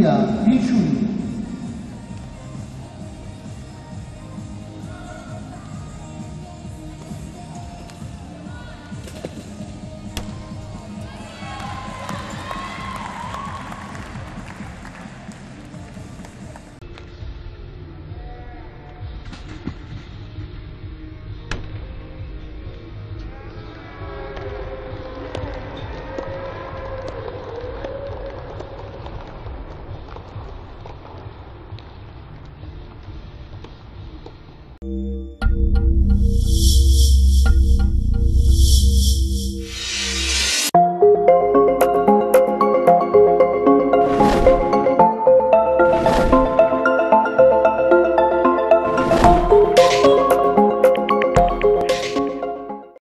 할렐루야 예수